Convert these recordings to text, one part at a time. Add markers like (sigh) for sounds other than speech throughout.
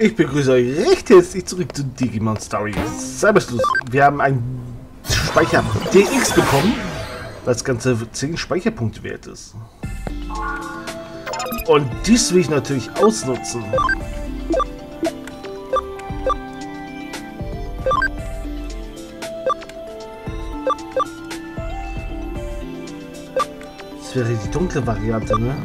Ich begrüße euch recht herzlich zurück zu Digimon Story. Servus, wir haben einen Speicher DX bekommen, das Ganze 10 Speicherpunkte wert ist. Und dies will ich natürlich ausnutzen. Das wäre die dunkle Variante, ne?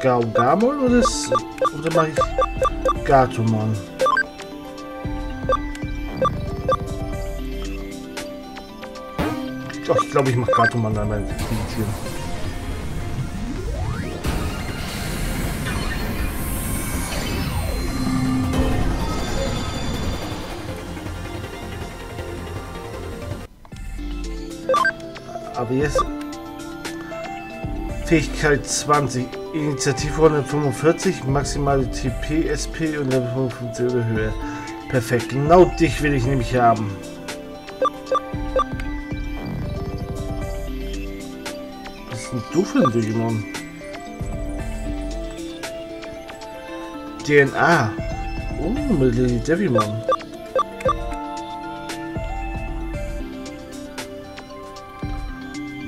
Gaugamon oder, oder mache ich Gatomon? Doch, ich glaube, ich mache Gatomon einmal meditieren. Aber jetzt Fähigkeit 20, Initiative 145, maximale TP, SP und Level 55 oder höher. Perfekt, genau dich will ich nämlich haben. Was ist denn du für ein Digimon? DNA. Oh, mit Lily Devilmon.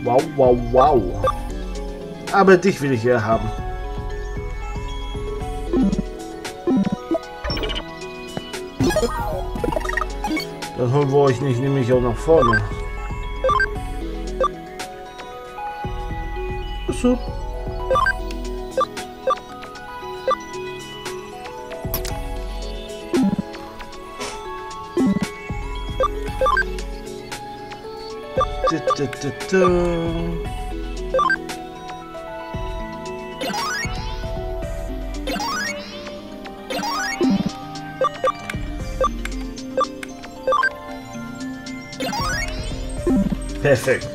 Wow, wow, wow. Aber dich will ich hier haben. Dann holen wir euch nicht nämlich auch nach vorne. So. Da, da, da, Perfekt.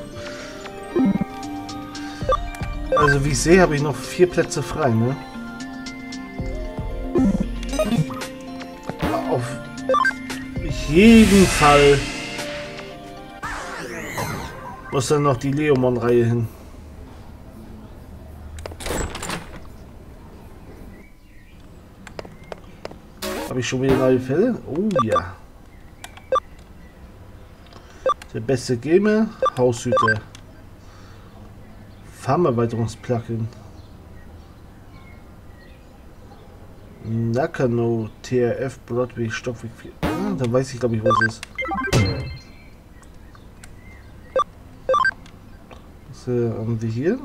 Also wie ich sehe, habe ich noch vier Plätze frei, ne? Auf jeden Fall muss dann noch die Leomon-Reihe hin. Habe ich schon wieder neue Fälle? Oh ja. Der beste Gamer, Haushüter. Farmerweiterungsplugin. Nakano TRF Broadway Stockwerk 4. Ah, da weiß ich glaube ich, was es ist. Was äh, haben wir hier?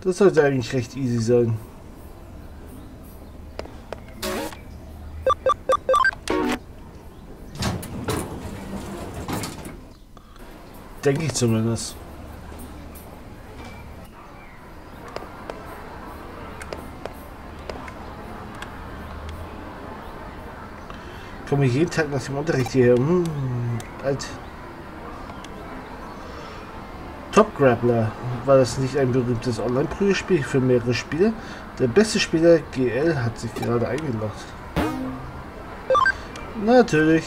Das sollte eigentlich recht easy sein. Denke ich zumindest. komme ich jeden Tag nach dem Unterricht hierher. Hm, alt. Top Grappler. War das nicht ein berühmtes Online-Prügelspiel für mehrere Spiele? Der beste Spieler GL hat sich gerade eingeloggt. Natürlich.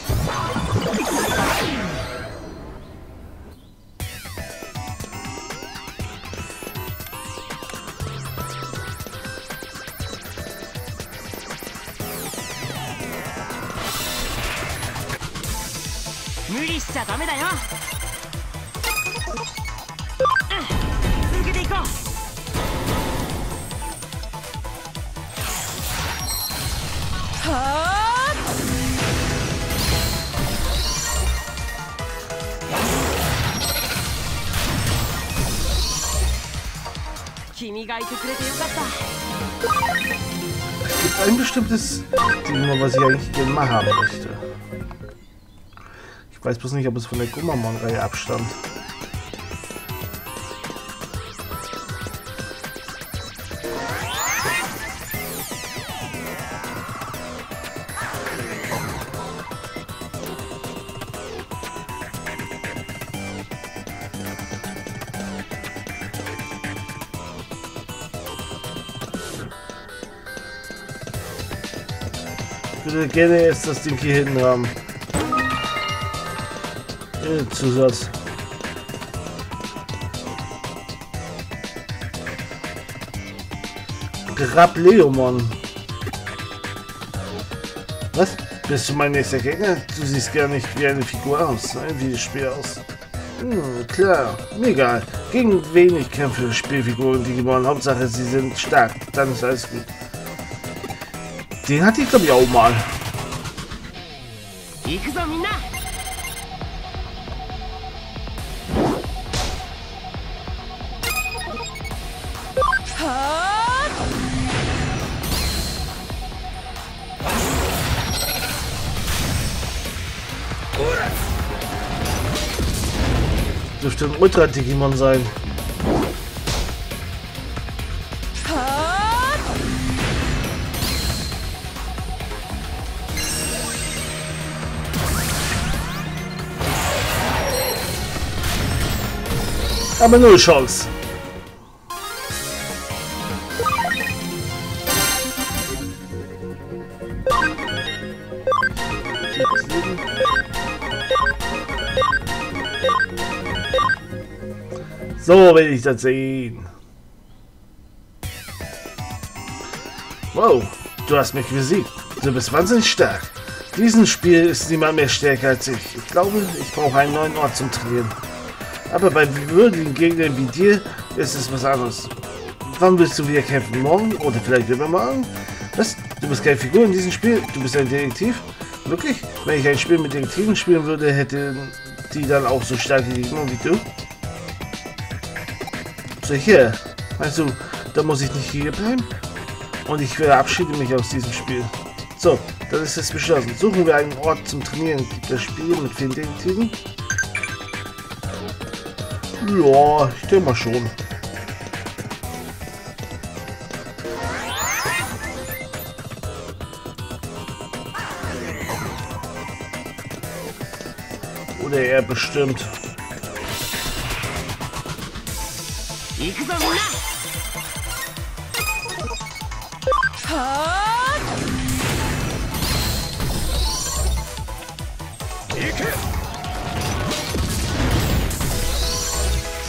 Ein bestimmtes Ding, was ich eigentlich mal haben möchte. Ich weiß bloß nicht, ob es von der Gummamon-Reihe abstammt. Würde gerne jetzt das Ding hier hinten haben. Zusatz. Grableomon. Was? Bist du mein nächster Gegner? Du siehst gar nicht wie eine Figur aus. Wie das Spiel aus. Hm, klar. Mir egal. Gegen wenig kämpfe Spielfiguren Digimon. Hauptsache, sie sind stark. Dann ist alles gut. Den hatte ich, glaube ich, auch mal. Dürfte ein Ultra-Digimon sein. Aber null Chance. So will ich das sehen. Wow, du hast mich besiegt. Du bist wahnsinnig stark. Dieses Spiel ist niemand mehr stärker als ich. Ich glaube, ich brauche einen neuen Ort zum Trainieren. Aber bei würdigen Gegnern wie dir ist es was anderes. Wann willst du wieder kämpfen? Morgen oder vielleicht übermorgen? Was? Du bist keine Figur in diesem Spiel? Du bist ein Detektiv? Wirklich? Wenn ich ein Spiel mit Detektiven spielen würde, hätten die dann auch so starke Gegner wie du? So hier. Also, da muss ich nicht hier bleiben? Und ich verabschiede mich aus diesem Spiel. So, dann ist es beschlossen. Suchen wir einen Ort zum Trainieren. Gibt das Spiel mit vielen Detektiven? Ja, ich denke mal schon. Oder er bestimmt.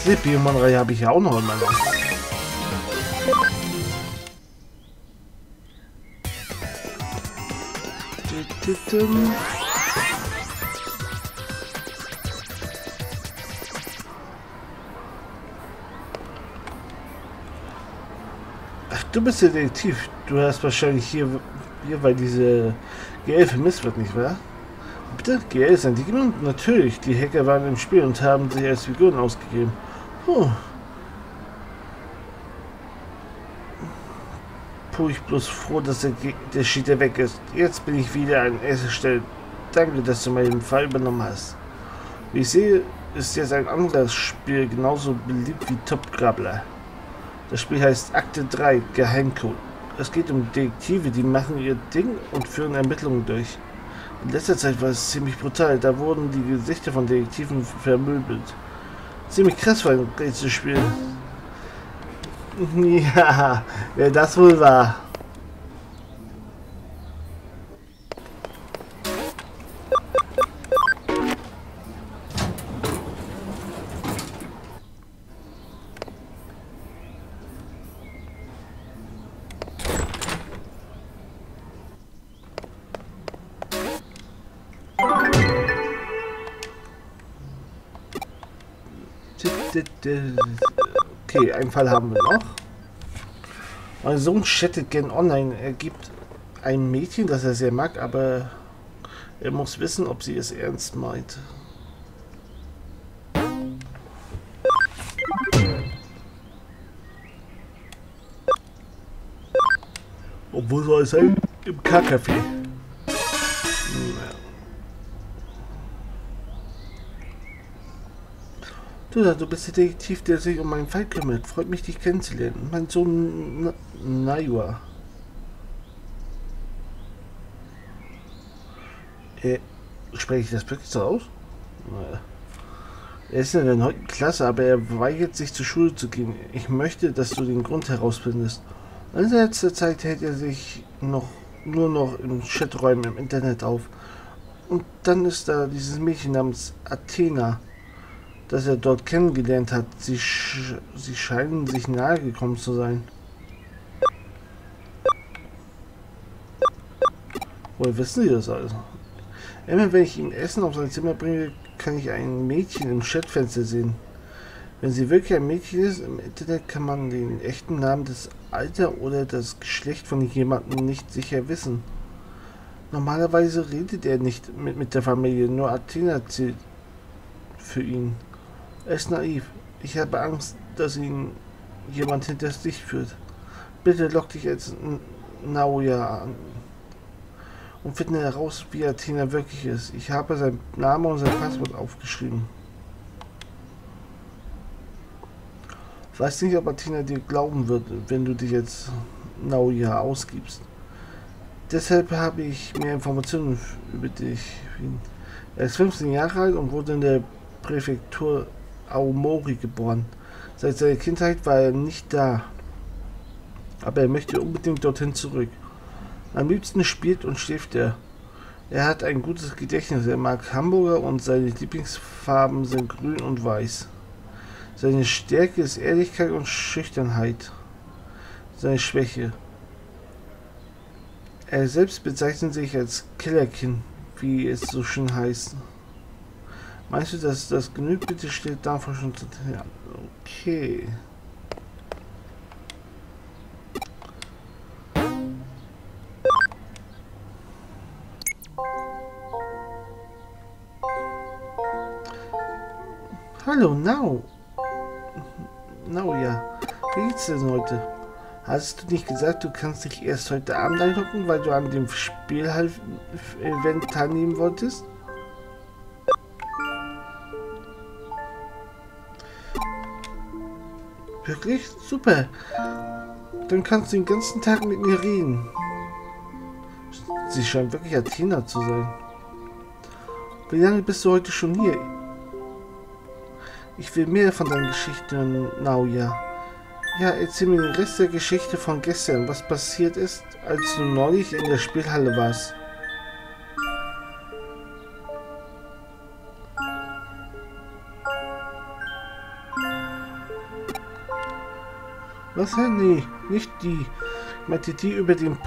Sleepy-Mann-Reihe habe ich ja auch noch in meiner. Ach, du bist der Detektiv. Du hast wahrscheinlich hier, hier weil diese GL vermisst wird, nicht wahr? Bitte? GL ist ein Digimon? Natürlich. Die Hacker waren im Spiel und haben sich als Figuren ausgegeben. Puh. Puh, ich bloß froh, dass der, der Cheater weg ist. Jetzt bin ich wieder an erster Stelle. Danke, dass du meinen Fall übernommen hast. Wie ich sehe, ist jetzt ein anderes Spiel genauso beliebt wie Top Grabbler. Das Spiel heißt Akte 3 Geheimcode. Es geht um Detektive, die machen ihr Ding und führen Ermittlungen durch. In letzter Zeit war es ziemlich brutal. Da wurden die Gesichter von Detektiven vermöbelt. Ziemlich krass für ein Rätselspiel. Ja, wer das wohl war. Okay, einen Fall haben wir noch. Mein Sohn chattet gern online. Er gibt ein Mädchen, das er sehr mag, aber er muss wissen, ob sie es ernst meint. Obwohl soll es sein? Im K-Café. Du, du bist der Detektiv, der sich um meinen Fall kümmert. Freut mich, dich kennenzulernen. Mein Sohn Naiwa. Äh, spreche ich das wirklich so aus? Er ist in der 9. Klasse, aber er weigert sich zur Schule zu gehen. Ich möchte, dass du den Grund herausfindest. In letzter Zeit hält er sich noch nur noch in Chaträumen im Internet auf. Und dann ist da dieses Mädchen namens Athena, das er dort kennengelernt hat. Sie, sch sie scheinen sich nahe gekommen zu sein. Woher wissen Sie das also? Immer wenn ich ihm Essen auf sein Zimmer bringe, kann ich ein Mädchen im Chatfenster sehen. Wenn sie wirklich ein Mädchen ist, im Internet kann man den echten Namen, das Alter oder das Geschlecht von jemandem nicht sicher wissen. Normalerweise redet er nicht mit, mit der Familie, nur Athena zählt für ihn. Er ist naiv. Ich habe Angst, dass ihn jemand hinter sich führt. Bitte lock dich als Naoya an und finde heraus, wie Athena wirklich ist. Ich habe sein Name und sein Passwort aufgeschrieben. Ich weiß nicht, ob Athena dir glauben wird, wenn du dich jetzt Naoya ausgibst. Deshalb habe ich mehr Informationen über dich. Er ist 15 Jahre alt und wurde in der Präfektur Aomori geboren. Seit seiner Kindheit war er nicht da. Aber er möchte unbedingt dorthin zurück. Am liebsten spielt und schläft er. Er hat ein gutes Gedächtnis. Er mag Hamburger und seine Lieblingsfarben sind grün und weiß. Seine Stärke ist Ehrlichkeit und Schüchternheit. Seine Schwäche. Er selbst bezeichnet sich als Killerkind, wie es so schön heißt. Meinst du, dass das genügt? Bitte steht davon schon zu. Ja, okay. Hallo, Now. Now, ja. Wie geht's denn heute? Hast du nicht gesagt, du kannst dich erst heute Abend einhocken, weil du an dem Spielhalb-Event teilnehmen wolltest? Wirklich? Super. Dann kannst du den ganzen Tag mit mir reden. Sie scheint wirklich Athena zu sein. Wie lange bist du heute schon hier? Ich will mehr von deinen Geschichten, Naoya. Ja, erzähl mir den Rest der Geschichte von gestern, was passiert ist, als du neulich in der Spielhalle warst. Was? Nee, nicht die. Ich meinte die über den,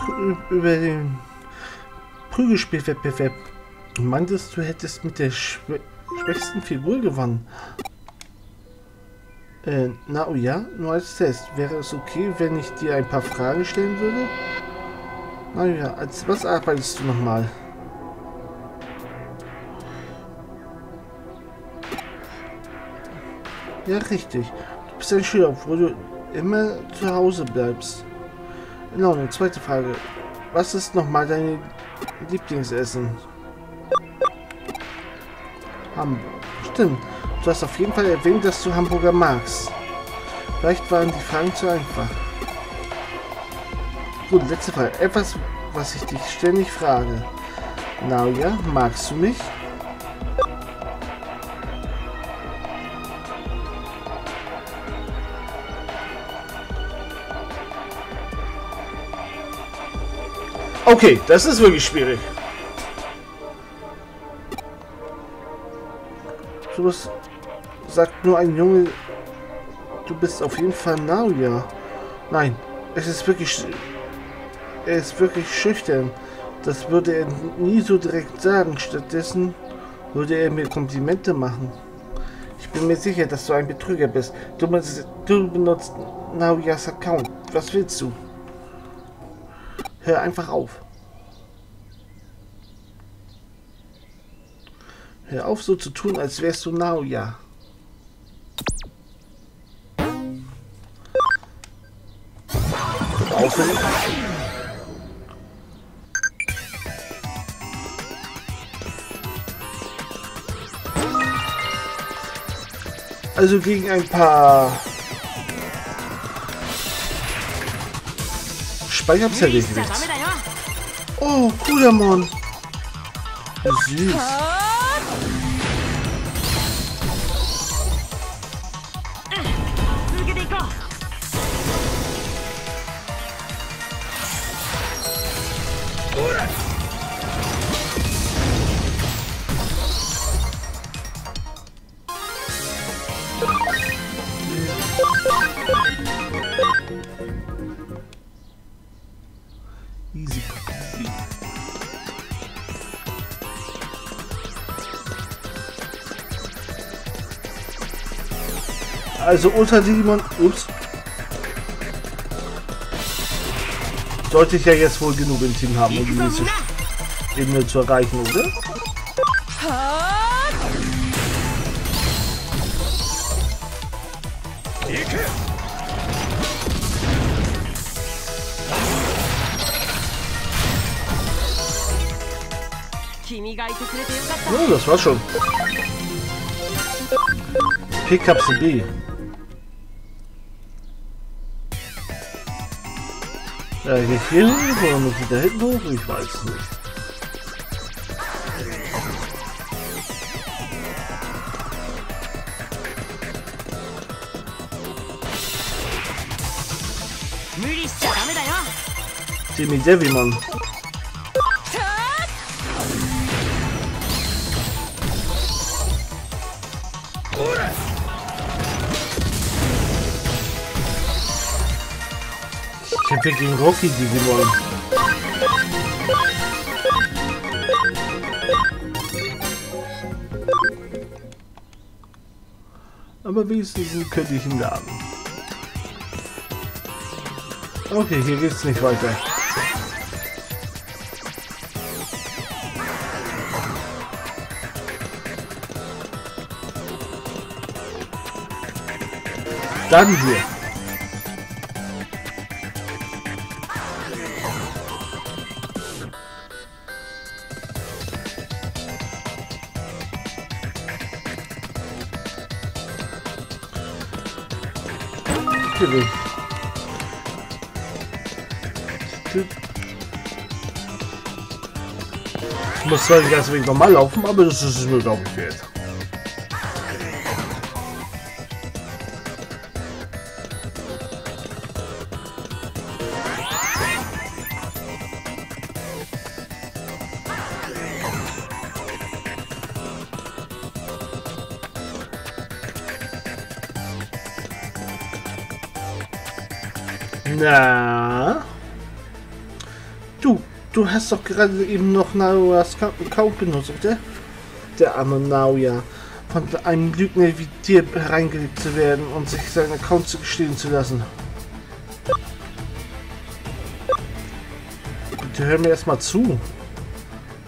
über den Prügelspielwettbewerb. Meintest du, hättest mit der schwä schwächsten Figur gewonnen? Äh, na oh ja, nur als Test. Wäre es okay, wenn ich dir ein paar Fragen stellen würde? Na ja, als was arbeitest du nochmal? Ja, richtig. Du bist ein Schüler, obwohl du immer zu Hause bleibst. Genau, eine zweite Frage. Was ist nochmal dein Lieblingsessen? Hamburg. Stimmt. Du hast auf jeden Fall erwähnt, dass du Hamburger magst. Vielleicht waren die Fragen zu einfach. Gut, letzte Frage. Etwas, was ich dich ständig frage. Nauja, magst du mich? Okay, das ist wirklich schwierig. Sowas sagt nur ein Junge, du bist auf jeden Fall Naoya. Nein, es ist wirklich, er ist wirklich schüchtern. Das würde er nie so direkt sagen. Stattdessen würde er mir Komplimente machen. Ich bin mir sicher, dass du ein Betrüger bist. Du, du benutzt Naoyas Account. Was willst du? Hör einfach auf. Hör auf so zu tun, als wärst du Naoya. Aufhören. Also gegen ein paar Speicherzelle. Oh, Kudamon. Süß. Also Ultra Digimon. Ups. Sollte ich ja jetzt wohl genug im Team haben, um die nächste Ebene zu erreichen, oder? Oh, das war schon. Pickups B. Ja, gehe ich hier hin oder muss ich da hinten hoch? Ich weiß nicht. Timmy Devilman. Ich kämpfe gegen Rocky Digimon. Aber wenigstens könnte ich ihn laden. Okay, hier geht's nicht weiter. Dann hier. Den ganzen Weg normal laufen, aber das ist mir, glaube ich, wert. Na? Du, hast doch gerade eben noch Naoyas Account benutzt, oder? Der arme Naoya. Von einem Lügner wie dir hereingelegt zu werden und sich seinen Account zu gestehen zu lassen. Bitte hör mir erstmal zu.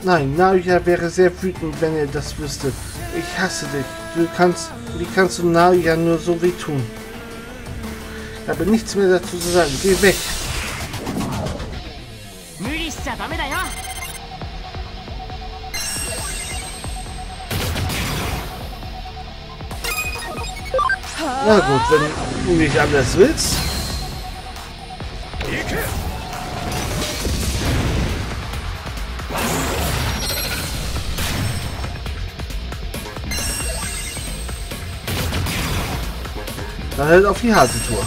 Nein, Naoya wäre sehr wütend, wenn er das wüsste. Ich hasse dich. Du kannst, wie kannst du Naoya nur so wehtun? Ich habe nichts mehr dazu zu sagen. Geh weg. Na gut, wenn du nicht anders willst. Dann halt auf die harte Tour.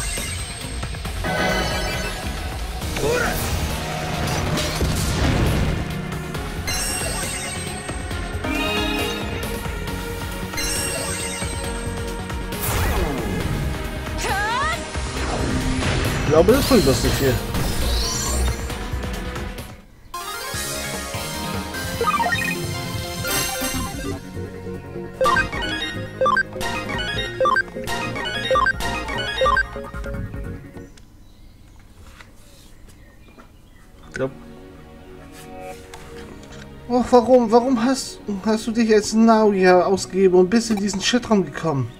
Glaube, das bringt das nicht viel. Oh, warum? Warum hast, hast du dich als Naoya ausgegeben und bist in diesen Chatraum gekommen?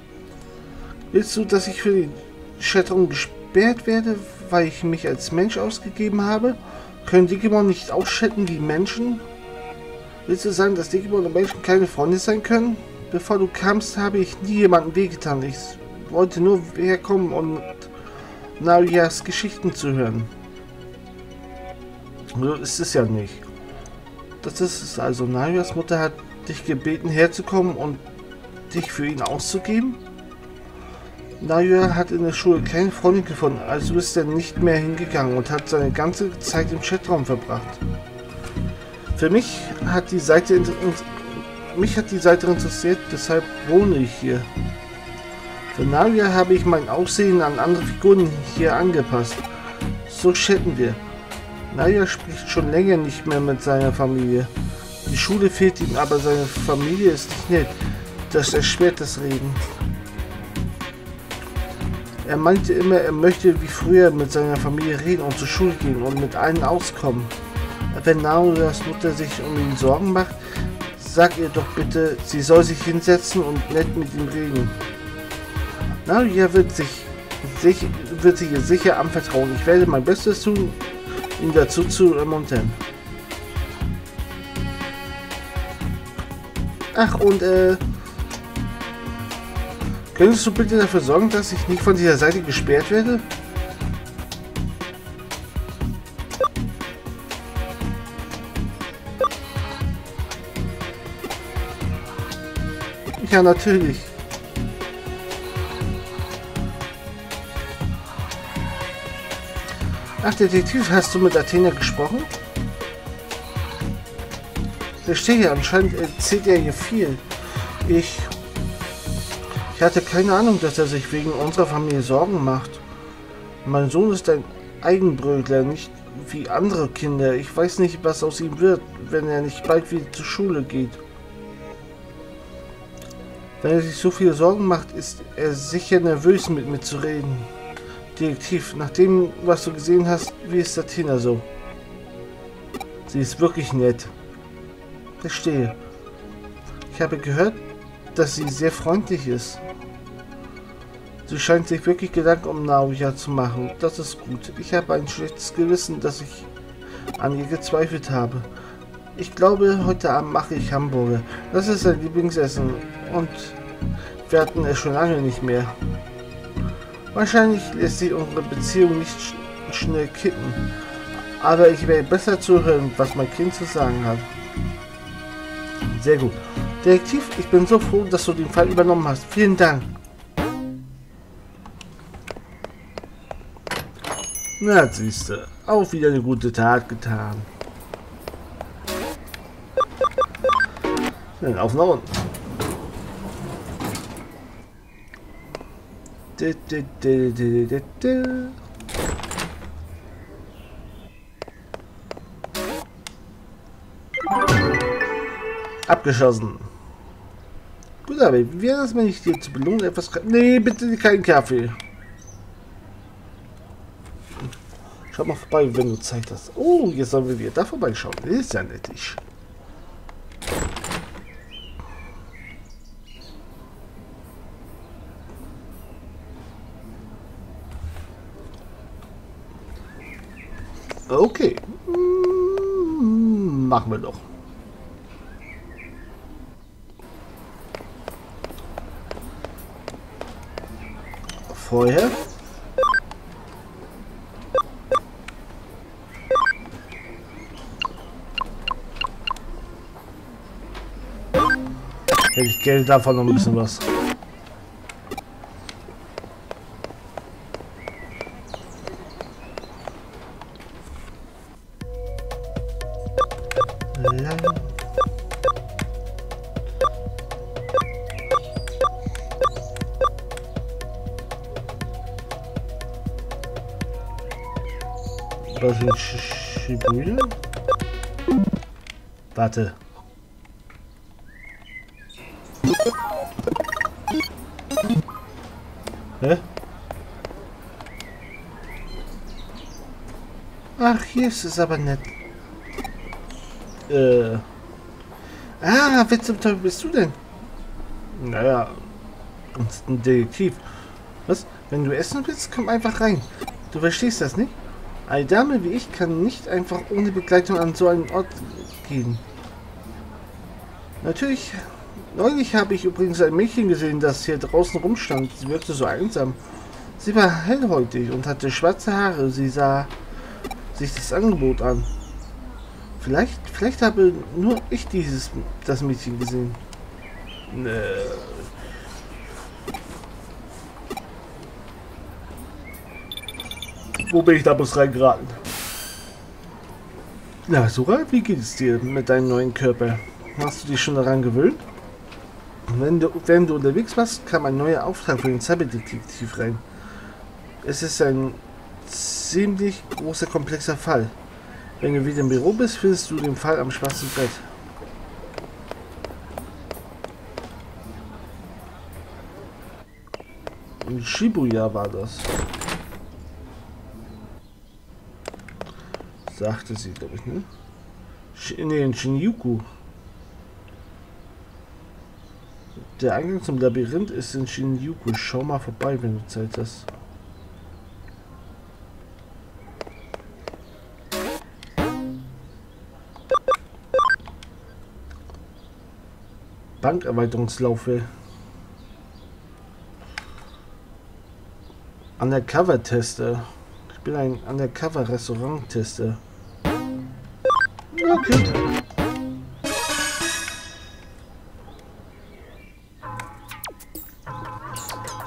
Willst du, dass ich für den Chatraum gesperrt werde, weil ich mich als Mensch ausgegeben habe? Können Digimon nicht auschatten wie Menschen? Willst du sagen, dass Digimon und Menschen keine Freunde sein können? Bevor du kamst, habe ich nie jemandem wehgetan. Ich wollte nur herkommen und Naoyas Geschichten zu hören. So ist es ja nicht. Das ist es also. Naoyas Mutter hat dich gebeten herzukommen und dich für ihn auszugeben? Naoya hat in der Schule keine Freundin gefunden, also ist er nicht mehr hingegangen und hat seine ganze Zeit im Chatraum verbracht. Für mich hat die Seite mich hat die Seite interessiert, deshalb wohne ich hier. Für Naoya habe ich mein Aussehen an andere Figuren hier angepasst. So chatten wir. Naja spricht schon länger nicht mehr mit seiner Familie. Die Schule fehlt ihm, aber seine Familie ist nicht nett. Das erschwert das Reden. Er meinte immer, er möchte wie früher mit seiner Familie reden und zur Schule gehen und mit allen auskommen. Wenn Naoyas Mutter sich um ihn Sorgen macht, sag ihr doch bitte, sie soll sich hinsetzen und nett mit ihm reden. Naoya wird sich, sich, wird sich sicher anvertrauen. Ich werde mein Bestes tun, ihn dazu zu ermuntern. Ach, und äh, könntest du bitte dafür sorgen, dass ich nicht von dieser Seite gesperrt werde? Ja, natürlich. Ach, Detektiv, hast du mit Athena gesprochen? Verstehe, anscheinend erzählt er hier viel. Ich... Ich hatte keine Ahnung, dass er sich wegen unserer Familie Sorgen macht. Mein Sohn ist ein Eigenbrötler, nicht wie andere Kinder. Ich weiß nicht, was aus ihm wird, wenn er nicht bald wieder zur Schule geht. Wenn er sich so viele Sorgen macht, ist er sicher nervös, mit mir zu reden. Detektiv, nach dem, was du gesehen hast, wie ist Satina so? Sie ist wirklich nett. Verstehe. Ich habe gehört, dass sie sehr freundlich ist. Sie scheint sich wirklich Gedanken um Naoya zu machen. Das ist gut. Ich habe ein schlechtes Gewissen, dass ich an ihr gezweifelt habe. Ich glaube, heute Abend mache ich Hamburger. Das ist sein Lieblingsessen und wir hatten es schon lange nicht mehr. Wahrscheinlich lässt sich unsere Beziehung nicht sch schnell kippen. Aber ich werde besser zuhören, was mein Kind zu sagen hat. Sehr gut. Detektiv, ich bin so froh, dass du den Fall übernommen hast. Vielen Dank. Na, siehste, auch wieder eine gute Tat getan. Dann auf nach unten. Abgeschossen. Gut, aber wie wäre es, wenn ich dir zu Belohnung etwas... Nee, bitte keinen Kaffee. Schau mal vorbei, wenn du Zeit hast. Oh, jetzt sollen wir wieder da vorbeischauen. Ist ja nettig. Okay. Hm, machen wir doch. Vorher. Ich Geld davon noch ein bisschen was. Was ist Shibuya? Warte. Hier ist es aber nett. Äh. Ah, wer zum Teufel bist du denn? Naja, ein Detektiv. Was? Wenn du essen willst, komm einfach rein. Du verstehst das nicht? Eine Dame wie ich kann nicht einfach ohne Begleitung an so einen Ort gehen. Natürlich, neulich habe ich übrigens ein Mädchen gesehen, das hier draußen rumstand. Sie wirkte so einsam. Sie war hellhäutig und hatte schwarze Haare. Sie sah sich das Angebot an. Vielleicht, vielleicht habe nur ich dieses, das Mädchen gesehen. Nee. Wo bin ich da bloß reingeraten? Na, Sora, wie geht es dir mit deinem neuen Körper? Hast du dich schon daran gewöhnt? Wenn du, wenn du unterwegs warst, kam ein neuer Auftrag für den Cyberdetektiv rein. Es ist ein ziemlich großer, komplexer Fall. Wenn du wieder im Büro bist, findest du den Fall am schwarzen Brett. In Shibuya war das. Sagte sie, glaube ich, ne? In Shinjuku. Der Eingang zum Labyrinth ist in Shinjuku. Schau mal vorbei, wenn du Zeit hast. Bankerweiterungslaufe. Undercover-Tester. Ich bin ein Undercover-Restaurant-Tester. Okay.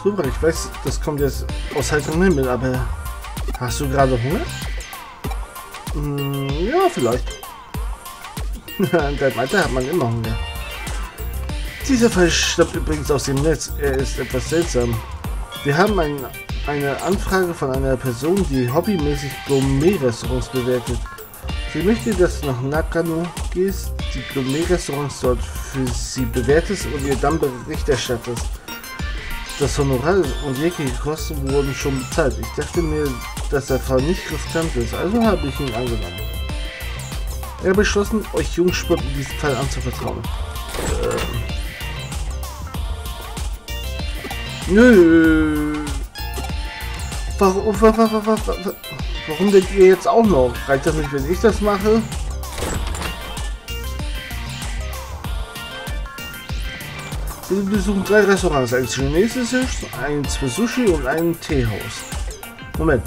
Super, ich weiß, das kommt jetzt aus heiterem Himmel, aber hast du gerade Hunger? Hm, ja, vielleicht. (laughs) Deinem Alter hat man immer Hunger. Dieser Fall stammt übrigens aus dem Netz. Er ist etwas seltsam. Wir haben ein, eine Anfrage von einer Person, die hobbymäßig Gourmet-Restaurants bewertet. Sie möchte, dass du nach Nakano gehst, die Gourmet-Restaurants dort für sie bewertest und ihr dann Bericht erstattest. Das Honorar und jegliche Kosten wurden schon bezahlt. Ich dachte mir, dass der Fall nicht riskant ist, also habe ich ihn angenommen. Er beschlossen, euch Jungspund in diesem Fall anzuvertrauen. Nö. Warum, warum, denkt ihr jetzt auch noch? Reicht das nicht, wenn ich das mache? Wir besuchen drei Restaurants, ein chinesisches, eins für Sushi und ein Teehaus. Moment,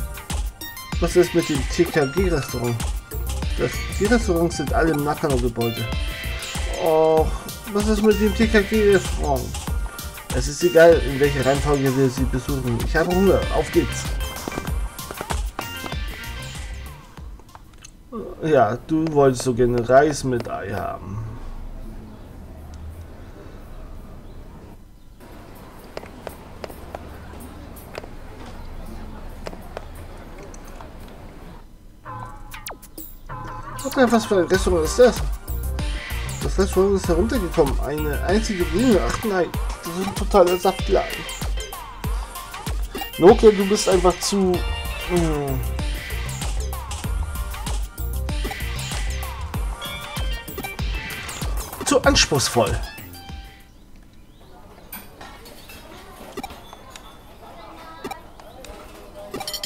was ist mit dem TKG-Restaurant? Die Restaurants sind alle im Nakano-Gebäude. Och, was ist mit dem TKG-Restaurant? Es ist egal, in welcher Reihenfolge wir sie besuchen. Ich habe Hunger. Auf geht's. Ja, du wolltest so gerne Reis mit Ei haben. Was für ein Restaurant ist das? Das Restaurant ist heruntergekommen. Eine einzige Bühne. Ach nein, das ist ein totaler Saftladen. Nokia, du bist einfach zu... Mh. Hm. zu anspruchsvoll.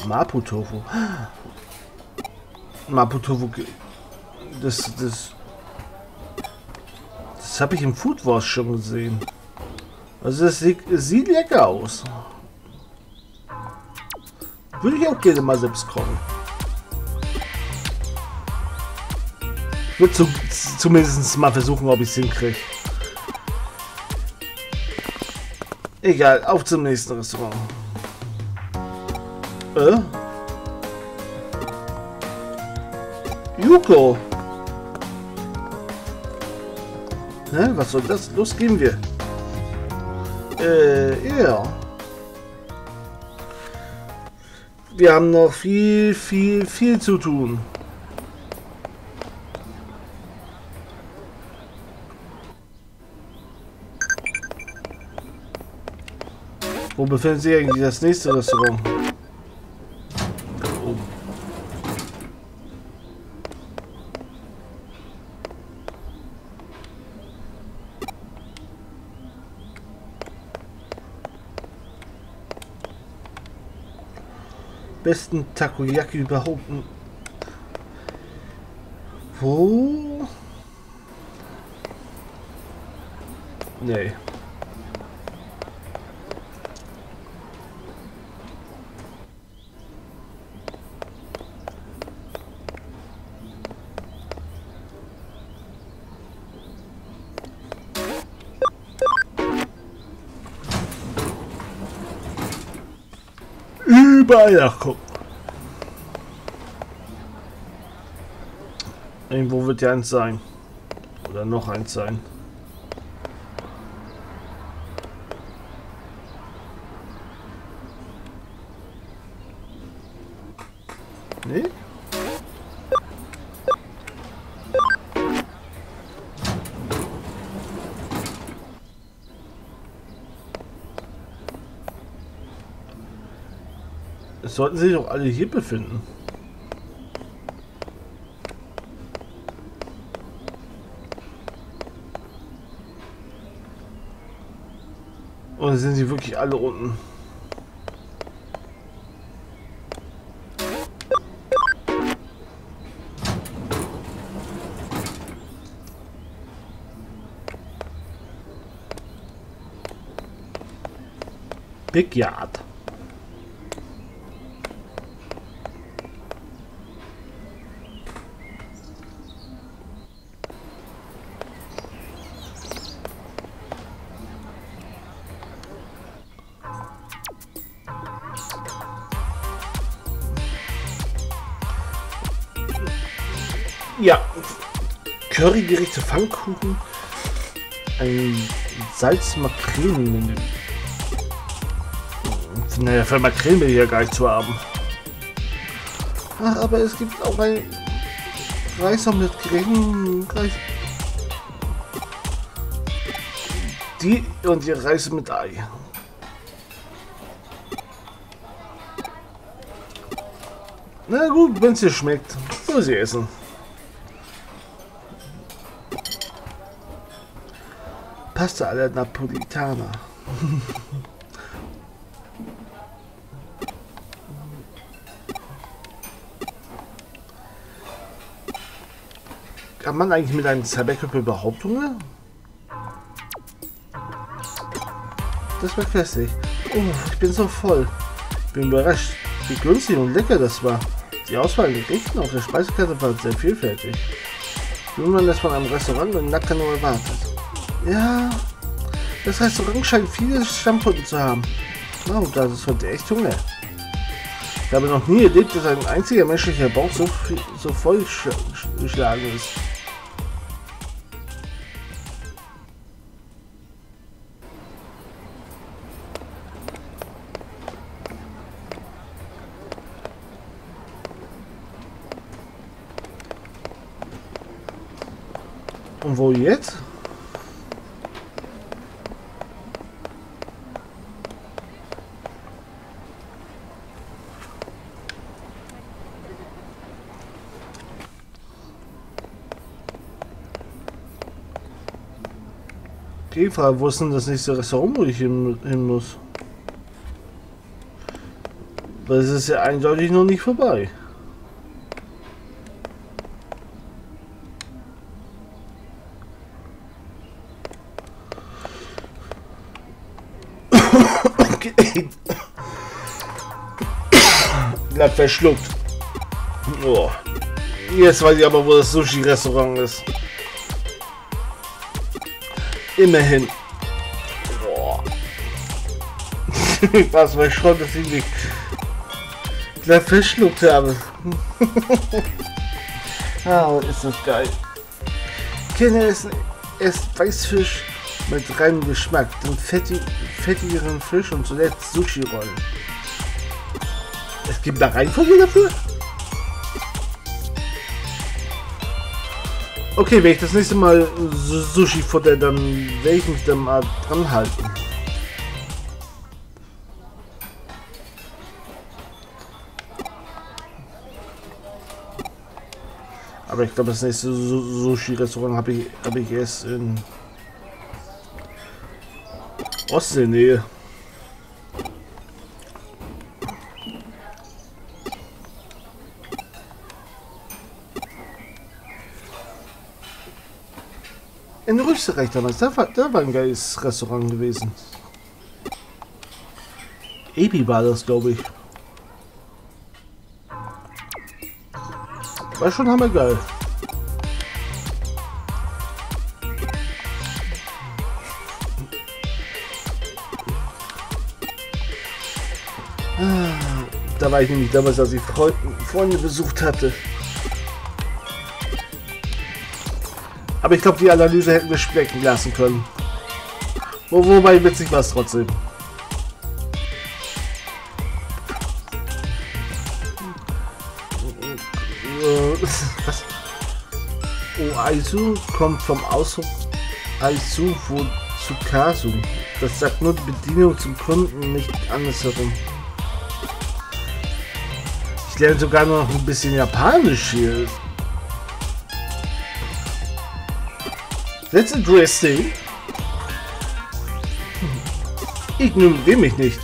Mapu Tofu. (gasps) Mapu Tofu. Das, das das habe ich im Food Wars schon gesehen. Also es sieht, sieht lecker aus. Würde ich auch gerne mal selbst kochen. Würde zu, zumindest mal versuchen, ob ich es hinkriege. Egal, auf zum nächsten Restaurant. Äh? Yuko! Hä? Was soll das? Los, gehen wir. Äh, ja. Wir haben noch viel, viel, viel zu tun. Wo befindet sich eigentlich das nächste Restaurant? Besten Takoyaki überhaupt. Wo? Nee. Überall nachgucken. Irgendwo wird ja eins sein. Oder noch eins sein. Nee? Sollten sich doch alle hier befinden. Oder sind sie wirklich alle unten? Big Yard. Currygerichte Pfannkuchen, ein Salzmakrelenmenü. Naja, für Makrelen will ich ja gar nicht zu haben. Ach, aber es gibt auch ein Reisomelett gering. Reis Die und die Reise mit Ei. Na gut, wenn es dir schmeckt, soll sie essen. Pasta alla Napolitana. Kann man eigentlich mit einem Cyberkörper überhaupt Hunger? Das war köstlich. Oh, ich bin so voll. Bin überrascht, wie günstig und lecker das war. Die Auswahl der Gerichten auf der Speisekarte war sehr vielfältig. Wie man das von einem Restaurant in Nakano erwartet. Ja, das Restaurant scheint viele Stammkunden zu haben. Oh, das ist heute echt Hunger. Ich habe noch nie erlebt, dass ein einziger menschlicher Bauch so, so voll geschlagen ist. Und wo jetzt? Eva, wo ist denn das nächste Restaurant, wo ich hin, hin muss? Weil es ist ja eindeutig noch nicht vorbei. (coughs) Na, verschluckt. Oh. Jetzt weiß ich aber, wo das Sushi-Restaurant ist. Immerhin. Boah. (laughs) Was war schon, dass ich mich gleich verschluckt habe. (laughs) ah, ist das geil. Kinder essen erst Weißfisch mit reinem Geschmack, dann fettig, fettigeren Fisch und zuletzt Sushi-Rollen. Es gibt da Reihenfolge dafür? Okay, wenn ich das nächste Mal Sushi futter, dann werde ich mich da mal dran halten. Aber ich glaube, das nächste Sushi-Restaurant habe ich, hab ich erst in Ostseenähe. In Österreich damals, da war, da war ein geiles Restaurant gewesen. Ebi war das, glaube ich. War schon hammergeil. Da war ich nämlich damals, als ich Freunde besucht hatte. Aber ich glaube, die Analyse hätten wir specken lassen können. Wo, wobei witzig war es trotzdem. (laughs) Was? Oaisu kommt vom Ausdruck Aisu wo Kasu. Das sagt nur die Bedienung zum Kunden, nicht andersherum. Ich lerne sogar noch ein bisschen Japanisch hier. That's interesting. Ignoriere mich nicht.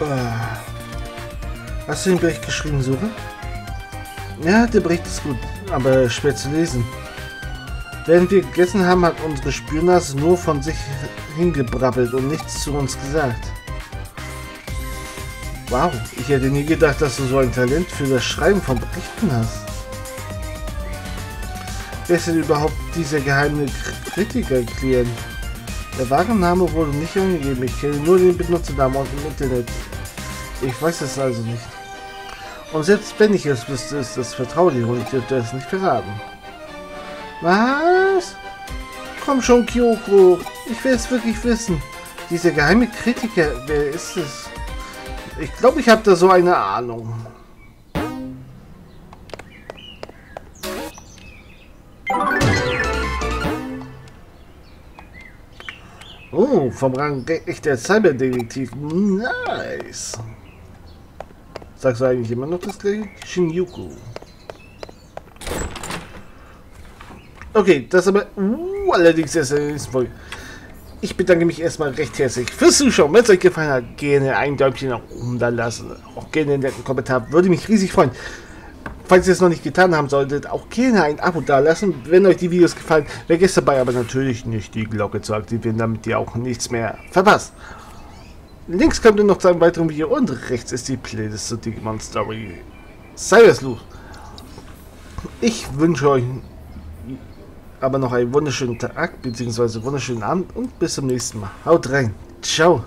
Ah. Hast du den Bericht geschrieben, Suche? Ja, der Bericht ist gut, aber schwer zu lesen. Während wir gegessen haben, hat unsere Spürnase nur von sich hingebrabbelt und nichts zu uns gesagt. Wow, ich hätte nie gedacht, dass du so ein Talent für das Schreiben von Berichten hast. Wer ist denn überhaupt dieser geheime Kritiker-Klient? Der wahre Name wurde nicht angegeben. Ich kenne nur den Benutzernamen und im Internet. Ich weiß es also nicht. Und selbst wenn ich es wüsste, ist das vertraulich und ich dürfte es nicht verraten. Was? Komm schon, Kyoko. Ich will es wirklich wissen. Dieser geheime Kritiker, wer ist es? Ich glaube, ich habe da so eine Ahnung. Oh, vom Rang echter Cyberdetektiv. Nice. Sagst du eigentlich immer noch das gleiche? Shinjuku. Okay, das aber uh, allerdings erst in der nächsten Folge. Ich bedanke mich erstmal recht herzlich fürs Zuschauen. Wenn es euch gefallen hat, gerne ein Däumchen nach oben da lassen. Auch gerne einen netten Kommentar. Würde mich riesig freuen. Falls ihr es noch nicht getan haben solltet, auch gerne ein Abo da lassen, wenn euch die Videos gefallen. Vergesst dabei aber natürlich nicht die Glocke zu aktivieren, damit ihr auch nichts mehr verpasst. Links kommt ihr noch zu einem weiteren Video und rechts ist die Playlist zur Digimon Story Cybersloop. Ich wünsche euch aber noch einen wunderschönen Tag bzw. wunderschönen Abend und bis zum nächsten Mal. Haut rein. Ciao.